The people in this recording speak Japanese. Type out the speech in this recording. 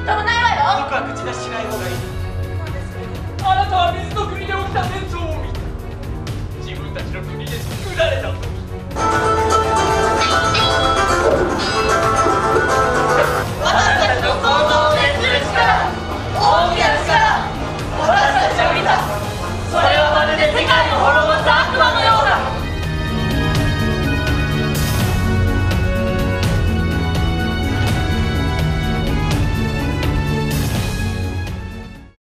飛ばないわよ。僕は口出ししない方がいい。あなたは水の国で起きた戦争を見た。自分たちの国で作られた。